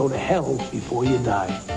go to hell before you die.